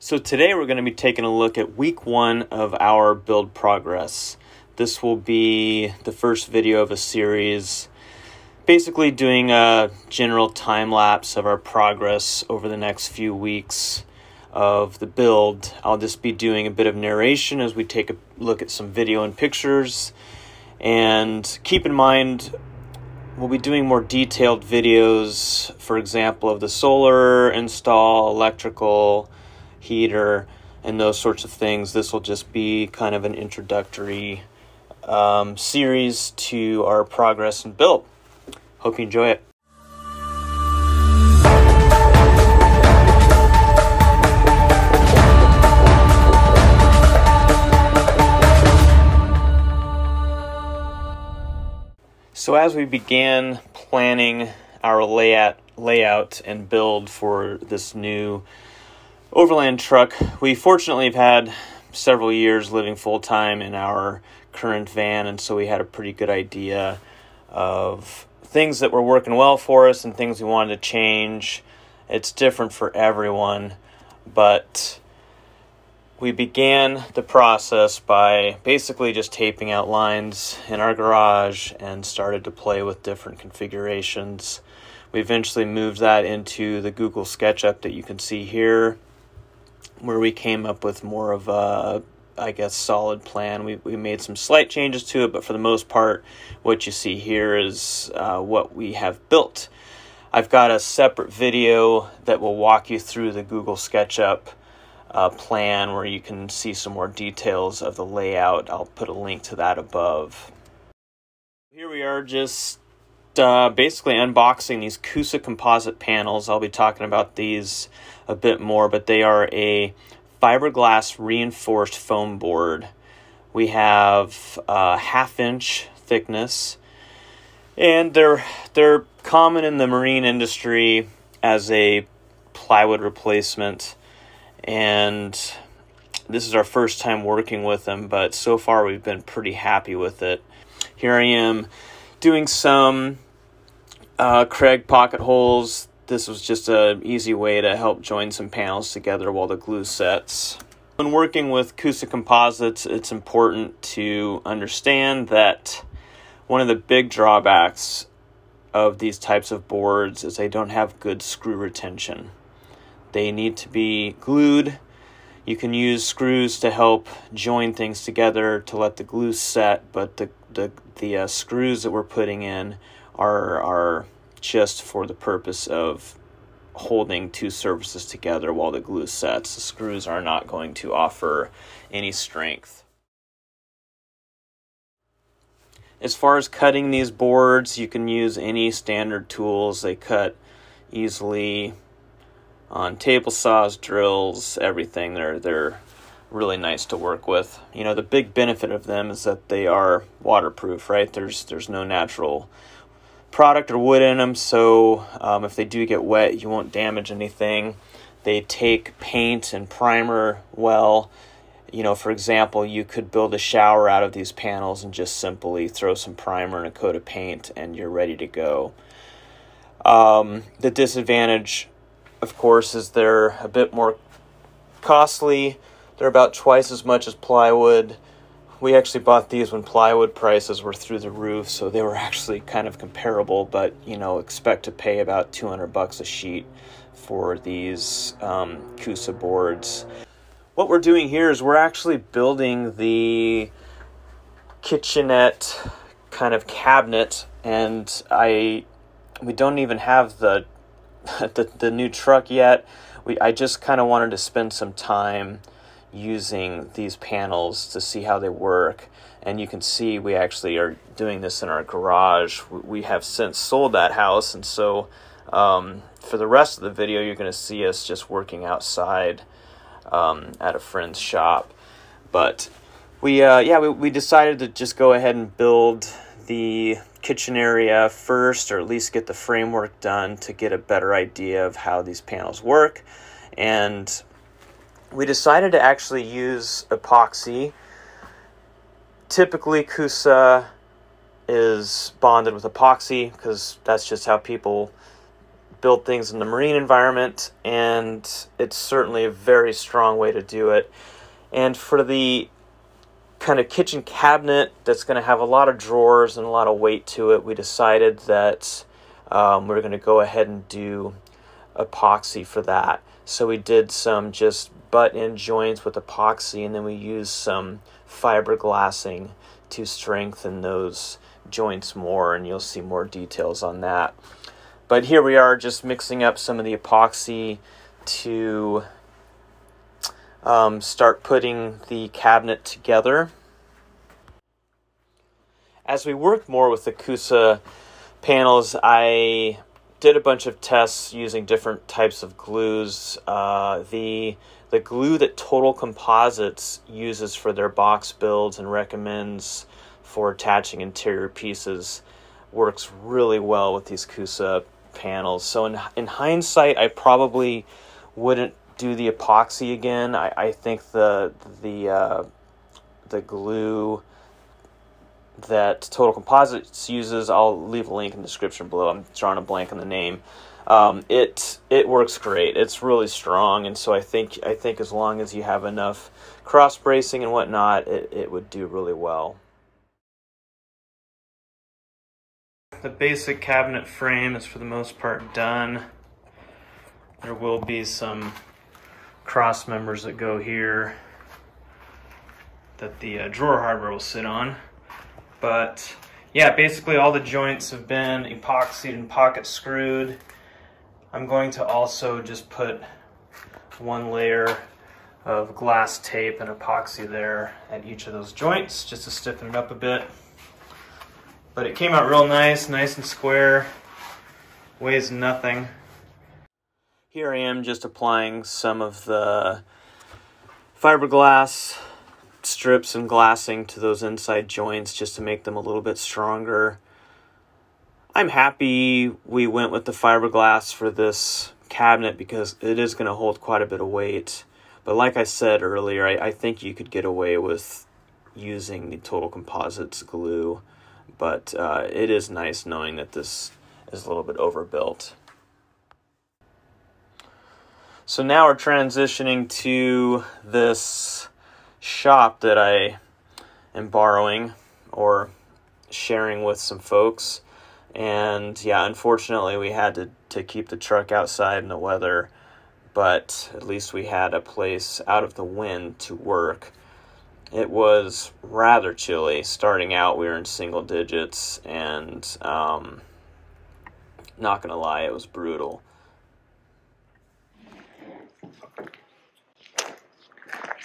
So today we're going to be taking a look at week one of our build progress. This will be the first video of a series, basically doing a general time lapse of our progress over the next few weeks of the build. I'll just be doing a bit of narration as we take a look at some video and pictures. And keep in mind, we'll be doing more detailed videos, for example, of the solar install, electrical, heater, and those sorts of things. This will just be kind of an introductory um, series to our progress and build. Hope you enjoy it. So as we began planning our layout, layout and build for this new overland truck, we fortunately have had several years living full time in our current van, and so we had a pretty good idea of things that were working well for us and things we wanted to change. It's different for everyone, but we began the process by basically just taping out lines in our garage and started to play with different configurations. We eventually moved that into the Google SketchUp that you can see here where we came up with more of a I guess solid plan. We we made some slight changes to it, but for the most part, what you see here is uh, what we have built. I've got a separate video that will walk you through the Google SketchUp uh, plan where you can see some more details of the layout. I'll put a link to that above. Here we are just uh, basically unboxing these Coosa composite panels. I'll be talking about these a bit more, but they are a fiberglass reinforced foam board. We have a half inch thickness, and they're they're common in the marine industry as a plywood replacement. And this is our first time working with them, but so far we've been pretty happy with it. Here I am doing some uh, Kreg pocket holes. This was just an easy way to help join some panels together while the glue sets. When working with Coosa composites, it's important to understand that one of the big drawbacks of these types of boards is they don't have good screw retention. They need to be glued. You can use screws to help join things together to let the glue set, but the the the uh, screws that we're putting in are are just for the purpose of holding two surfaces together while the glue sets. The screws are not going to offer any strength. As far as cutting these boards, you can use any standard tools. They cut easily on table saws, drills, everything. They're they're really nice to work with. You know, the big benefit of them is that they are waterproof, right? There's there's no natural product or wood in them, so um, if they do get wet, you won't damage anything. They take paint and primer well. You know, for example, you could build a shower out of these panels and just simply throw some primer and a coat of paint, and you're ready to go. Um, the disadvantage, of course, is they're a bit more costly. They're about twice as much as plywood we actually bought these when plywood prices were through the roof, so they were actually kind of comparable. But you know, expect to pay about 200 bucks a sheet for these um, Coosa boards. What we're doing here is we're actually building the kitchenette kind of cabinet, and I we don't even have the the, the new truck yet. We I just kind of wanted to spend some time using these panels to see how they work. And you can see we actually are doing this in our garage. We have since sold that house, and so um, for the rest of the video, you're going to see us just working outside um, at a friend's shop. But we, uh, yeah, we, we decided to just go ahead and build the kitchen area first, or at least get the framework done to get a better idea of how these panels work. And we decided to actually use epoxy. Typically, Coosa is bonded with epoxy because that's just how people build things in the marine environment, and it's certainly a very strong way to do it. And for the kind of kitchen cabinet that's going to have a lot of drawers and a lot of weight to it, we decided that um, we're going to go ahead and do epoxy for that. So we did some just butt in joints with epoxy, and then we use some fiberglassing to strengthen those joints more, and you'll see more details on that. But here we are just mixing up some of the epoxy to um, start putting the cabinet together. As we worked more with the Coosa panels, I did a bunch of tests using different types of glues. Uh, the the glue that Total Composites uses for their box builds and recommends for attaching interior pieces works really well with these Coosa panels. So in in hindsight, I probably wouldn't do the epoxy again. I, I think the the uh, the glue that Total Composites uses, I'll leave a link in the description below. I'm drawing a blank on the name. Um, it it works great. It's really strong, and so I think I think as long as you have enough cross bracing and whatnot, it, it would do really well. The basic cabinet frame is for the most part done. There will be some cross members that go here that the uh, drawer hardware will sit on. But yeah, basically all the joints have been epoxied and pocket screwed. I'm going to also just put one layer of glass tape and epoxy there at each of those joints just to stiffen it up a bit. But it came out real nice, nice and square, weighs nothing. Here I am just applying some of the fiberglass strips and glassing to those inside joints just to make them a little bit stronger. I'm happy we went with the fiberglass for this cabinet because it is going to hold quite a bit of weight. But like I said earlier, I, I think you could get away with using the Total Composites glue but uh, it is nice knowing that this is a little bit overbuilt. So now we're transitioning to this shop that I am borrowing or sharing with some folks. And yeah, unfortunately, we had to, to keep the truck outside in the weather, but at least we had a place out of the wind to work. It was rather chilly. Starting out, we were in single digits, and um, not gonna lie, it was brutal.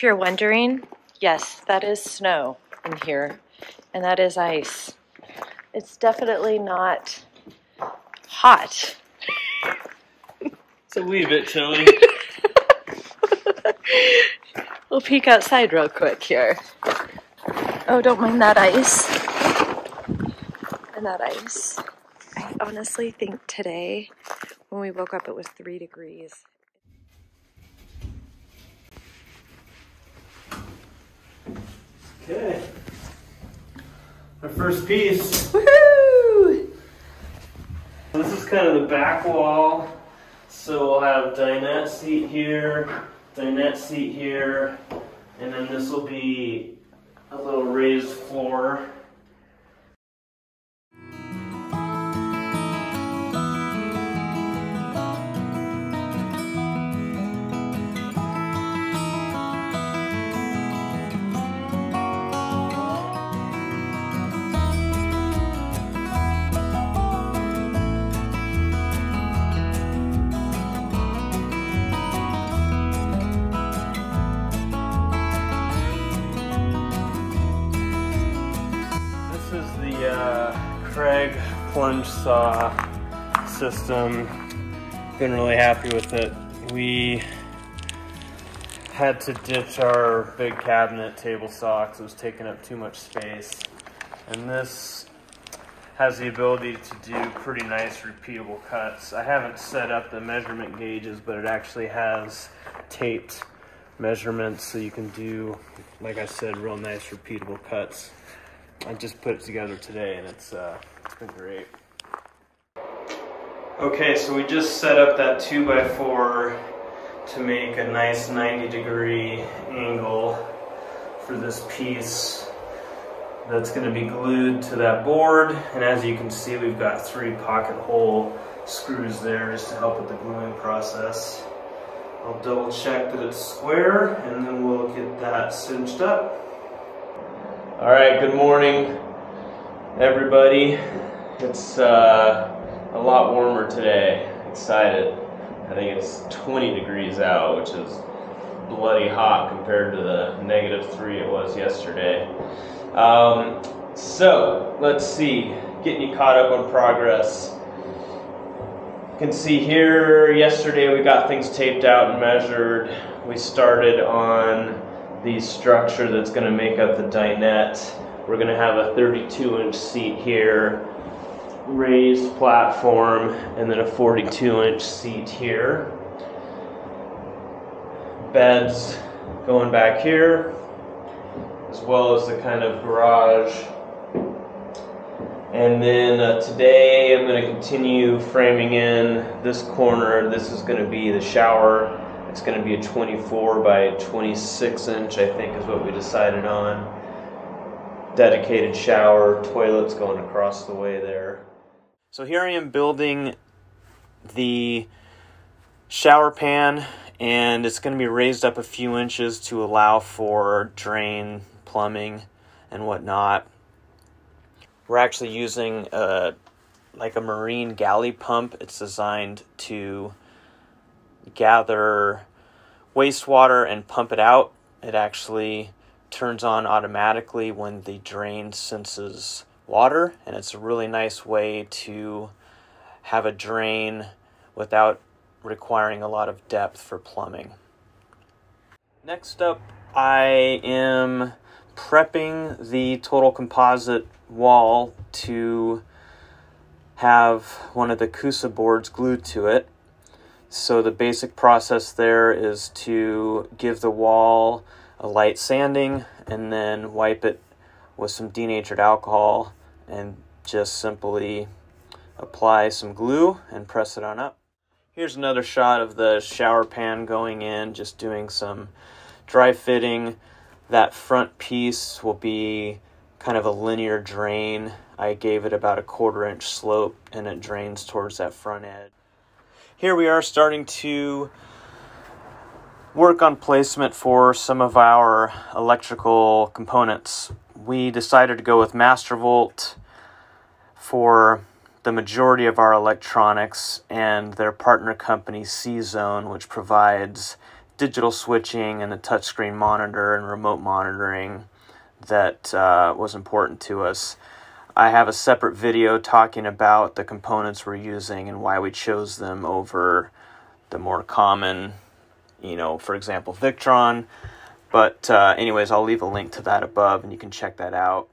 If you're wondering, yes, that is snow in here, and that is ice. It's definitely not hot. It's a wee bit chilly. We'll peek outside real quick here. Oh, don't mind that ice. And that ice. I honestly think today, when we woke up, it was three degrees. Okay. Our first piece. Woohoo! This is kind of the back wall. So we'll have dinette seat here, dinette seat here, and then this will be a little raised floor. Plunge saw system. Been really happy with it. We had to ditch our big cabinet table saw because it was taking up too much space. And this has the ability to do pretty nice repeatable cuts. I haven't set up the measurement gauges, but it actually has taped measurements so you can do, like I said, real nice repeatable cuts. I just put it together today and it's, uh, it's been great. Okay, so we just set up that 2x4 to make a nice 90 degree angle for this piece that's going to be glued to that board. And as you can see, we've got three pocket hole screws there just to help with the gluing process. I'll double check that it's square and then we'll get that cinched up. All right, good morning, everybody. It's uh, a lot warmer today. Excited. I think it's 20 degrees out, which is bloody hot compared to the negative three it was yesterday. Um, so let's see, getting you caught up on progress. You can see here, yesterday we got things taped out and measured. We started on the structure that's going to make up the dinette. We're going to have a 32 inch seat here, raised platform, and then a 42 inch seat here. Beds going back here, as well as the kind of garage. And then uh, today I'm going to continue framing in this corner. This is going to be the shower. It's going to be a 24 by 26 inch, I think is what we decided on. Dedicated shower, toilets going across the way there. So here I am building the shower pan and it's going to be raised up a few inches to allow for drain plumbing and whatnot. We're actually using a like a marine galley pump. It's designed to gather wastewater and pump it out. It actually turns on automatically when the drain senses water, and it's a really nice way to have a drain without requiring a lot of depth for plumbing. Next up, I am prepping the total composite wall to have one of the Coosa boards glued to it. So the basic process there is to give the wall a light sanding and then wipe it with some denatured alcohol and just simply apply some glue and press it on up. Here's another shot of the shower pan going in, just doing some dry fitting. That front piece will be kind of a linear drain. I gave it about a quarter inch slope and it drains towards that front edge. Here we are starting to work on placement for some of our electrical components. We decided to go with Mastervolt for the majority of our electronics and their partner company CZone, which provides digital switching and a touchscreen monitor and remote monitoring that uh, was important to us. I have a separate video talking about the components we're using and why we chose them over the more common, you know, for example, Victron. But, uh, anyways, I'll leave a link to that above and you can check that out.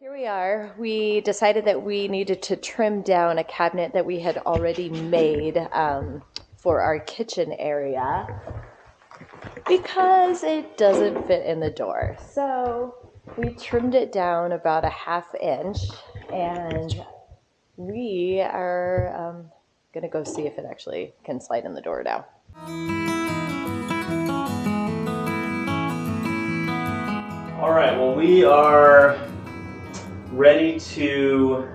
Here we are. We decided that we needed to trim down a cabinet that we had already made um, for our kitchen area because it doesn't fit in the door. So we trimmed it down about a half inch and we are um, going to go see if it actually can slide in the door now. All right, well, we are ready to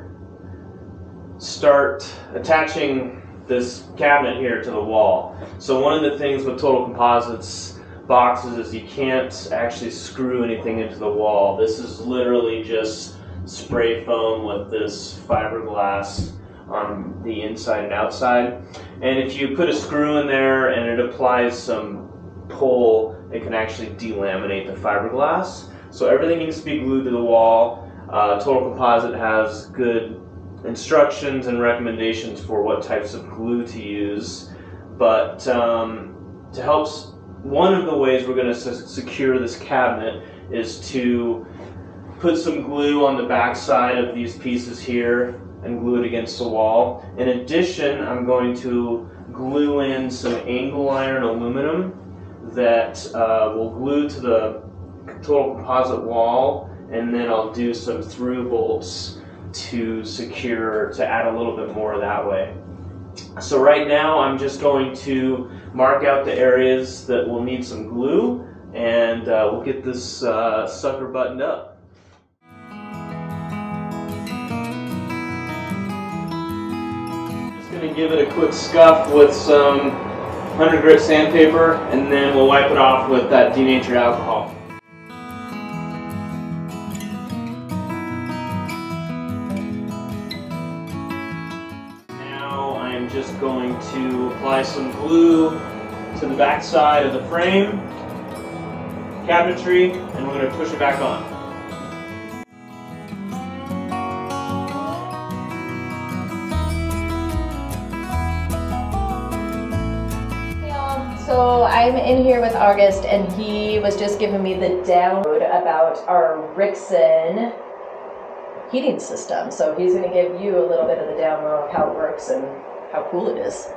start attaching this cabinet here to the wall. So one of the things with Total Composites boxes is you can't actually screw anything into the wall. This is literally just spray foam with this fiberglass on the inside and outside. And if you put a screw in there and it applies some pull, it can actually delaminate the fiberglass. So everything needs to be glued to the wall. Uh, Total Composite has good instructions and recommendations for what types of glue to use. But um, to help, one of the ways we're going to secure this cabinet is to put some glue on the back side of these pieces here and glue it against the wall. In addition, I'm going to glue in some angle iron aluminum that uh, will glue to the total composite wall and then I'll do some through bolts to secure, to add a little bit more that way. So right now I'm just going to mark out the areas that will need some glue and uh, we'll get this uh, sucker buttoned up. Just gonna give it a quick scuff with some 100 grit sandpaper and then we'll wipe it off with that denatured alcohol. To apply some glue to the back side of the frame cabinetry and we're going to push it back on. So I'm in here with August and he was just giving me the download about our Rixens heating system. So he's going to give you a little bit of the download of how it works and how cool it is.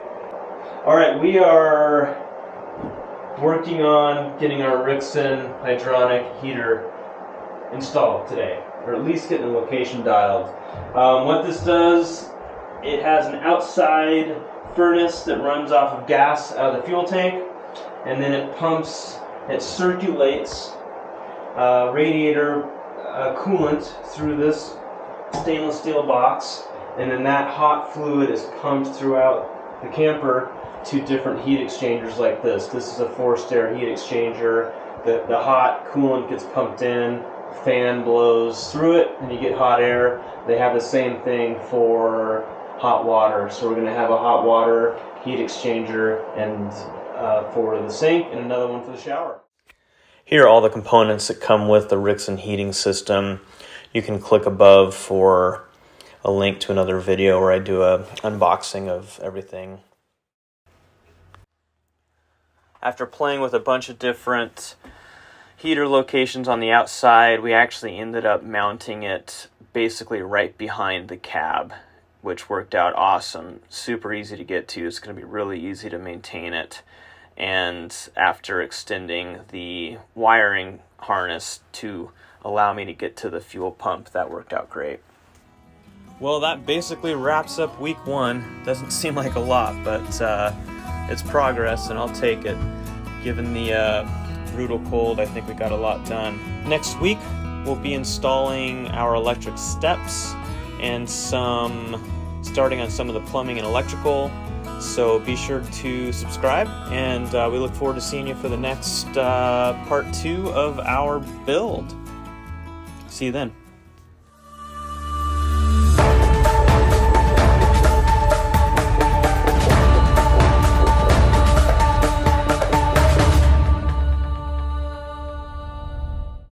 All right, we are working on getting our Rixens hydronic heater installed today, or at least getting the location dialed. Um, what this does, it has an outside furnace that runs off of gas out of the fuel tank, and then it pumps, it circulates uh, radiator uh, coolant through this stainless steel box, and then that hot fluid is pumped throughout the camper to different heat exchangers like this. This is a forced air heat exchanger. The, the hot coolant gets pumped in, fan blows through it, and you get hot air. They have the same thing for hot water. So we're going to have a hot water heat exchanger and uh, for the sink and another one for the shower. Here are all the components that come with the Rixens heating system. You can click above for a link to another video where I do a unboxing of everything. After playing with a bunch of different heater locations on the outside, we actually ended up mounting it basically right behind the cab, which worked out awesome. Super easy to get to. It's going to be really easy to maintain it. And after extending the wiring harness to allow me to get to the fuel pump, that worked out great. Well, that basically wraps up week one. Doesn't seem like a lot, but uh, it's progress, and I'll take it. Given the uh, brutal cold, I think we got a lot done. Next week, we'll be installing our electric steps and some starting on some of the plumbing and electrical. So be sure to subscribe, and uh, we look forward to seeing you for the next uh, part two of our build. See you then.